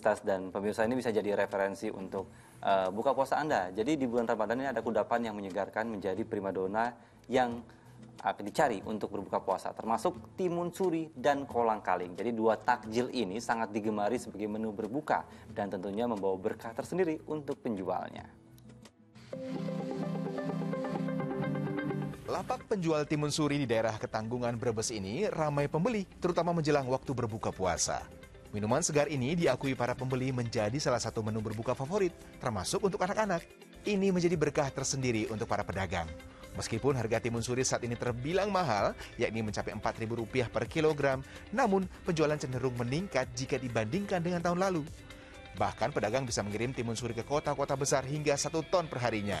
Ustaz dan pemirsa ini bisa jadi referensi untuk uh, buka puasa Anda. Jadi di bulan Ramadan ini ada kudapan yang menyegarkan menjadi primadona yang akan dicari untuk berbuka puasa, termasuk timun suri dan kolang kaling. Jadi dua takjil ini sangat digemari sebagai menu berbuka dan tentunya membawa berkah tersendiri untuk penjualnya. Lapak penjual timun suri di daerah Ketanggungan Brebes ini ramai pembeli, terutama menjelang waktu berbuka puasa. Minuman segar ini diakui para pembeli menjadi salah satu menu berbuka favorit, termasuk untuk anak-anak. Ini menjadi berkah tersendiri untuk para pedagang. Meskipun harga timun suri saat ini terbilang mahal, yakni mencapai Rp4.000 per kilogram, namun penjualan cenderung meningkat jika dibandingkan dengan tahun lalu. Bahkan pedagang bisa mengirim timun suri ke kota-kota besar hingga satu ton perharinya.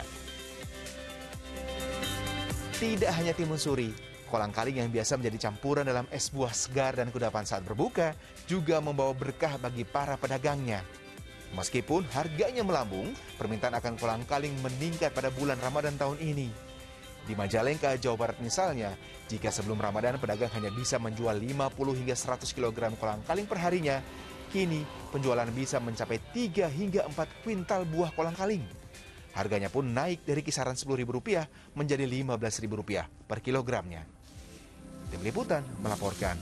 Tidak hanya timun suri, kolang kaling yang biasa menjadi campuran dalam es buah segar dan kudapan saat berbuka juga membawa berkah bagi para pedagangnya. Meskipun harganya melambung, permintaan akan kolang kaling meningkat pada bulan Ramadan tahun ini. Di Majalengka, Jawa Barat misalnya, jika sebelum Ramadan pedagang hanya bisa menjual 50 hingga 100 kg kolang kaling perharinya, kini penjualan bisa mencapai 3 hingga 4 kuintal buah kolang kaling. Harganya pun naik dari kisaran Rp10.000 menjadi Rp15.000 per kilogramnya. Tim Liputan melaporkan.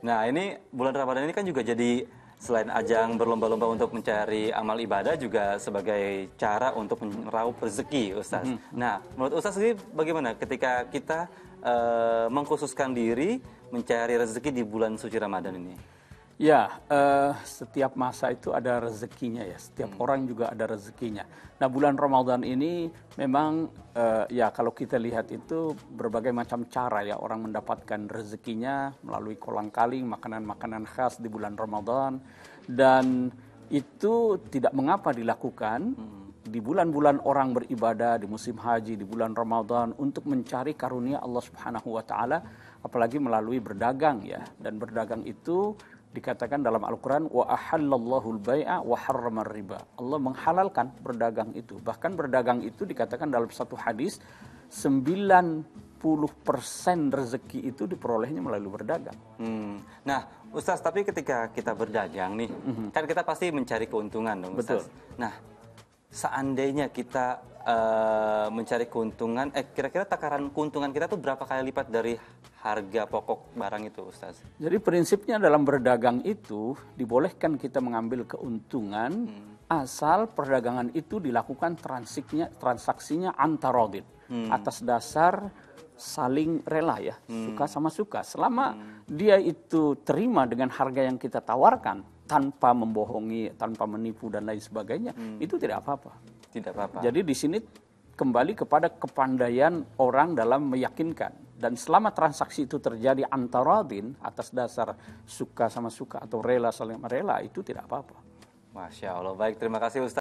Nah ini bulan Ramadan ini kan juga jadi selain ajang berlomba-lomba untuk mencari amal ibadah juga sebagai cara untuk meraup rezeki Ustaz. Mm -hmm. Nah menurut Ustaz ini bagaimana ketika kita uh, mengkhususkan diri mencari rezeki di bulan suci Ramadan ini? Ya, uh, setiap masa itu ada rezekinya ya. Setiap hmm. orang juga ada rezekinya. Nah, bulan Ramadan ini memang uh, ya kalau kita lihat itu berbagai macam cara ya orang mendapatkan rezekinya melalui kolang kaling, makanan-makanan khas di bulan Ramadan dan itu tidak mengapa dilakukan hmm. di bulan-bulan orang beribadah di musim haji di bulan Ramadan untuk mencari karunia Allah Subhanahu wa taala apalagi melalui berdagang ya dan berdagang itu dikatakan dalam Al-Quran wa ahallallahu al-bai'a wa harramar riba. Allah menghalalkan berdagang itu. Bahkan berdagang itu dikatakan dalam satu hadis 90% rezeki itu diperolehnya melalui berdagang. Hmm. Nah, Ustaz, tapi ketika kita berdagang nih, mm -hmm. kan kita pasti mencari keuntungan dong, Ustaz. Betul. Nah, seandainya kita uh, mencari keuntungan, eh kira-kira takaran keuntungan kita tuh berapa kali lipat dari harga pokok barang itu, Ustaz? Jadi prinsipnya dalam berdagang itu dibolehkan kita mengambil keuntungan hmm. asal perdagangan itu dilakukan transaksinya transaksinya antarodit hmm. atas dasar saling rela ya, hmm. suka sama suka. Selama hmm. dia itu terima dengan harga yang kita tawarkan, tanpa membohongi, tanpa menipu dan lain sebagainya, hmm. itu tidak apa-apa. Tidak apa-apa. Jadi di sini kembali kepada kepandaian orang dalam meyakinkan dan selama transaksi itu terjadi antara din atas dasar suka sama suka atau rela saling rela itu tidak apa-apa. Masya Allah. Baik, terima kasih Ustaz.